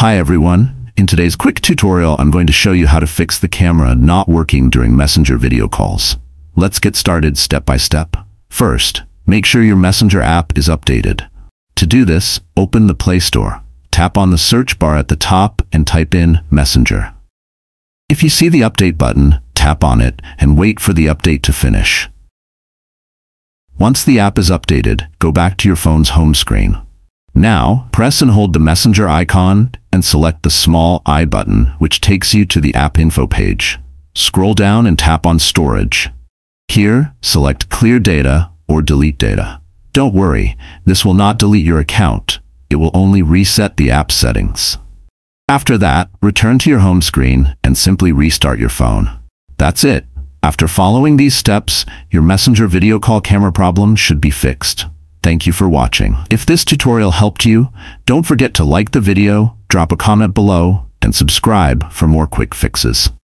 Hi everyone. In today's quick tutorial, I'm going to show you how to fix the camera not working during Messenger video calls. Let's get started step by step. First, make sure your Messenger app is updated. To do this, open the Play Store. Tap on the search bar at the top and type in Messenger. If you see the update button, tap on it and wait for the update to finish. Once the app is updated, go back to your phone's home screen. Now, press and hold the messenger icon and select the small I button, which takes you to the app info page. Scroll down and tap on storage. Here, select clear data or delete data. Don't worry, this will not delete your account. It will only reset the app settings. After that, return to your home screen and simply restart your phone. That's it. After following these steps, your Messenger video call camera problem should be fixed. Thank you for watching. If this tutorial helped you, don't forget to like the video, drop a comment below, and subscribe for more quick fixes.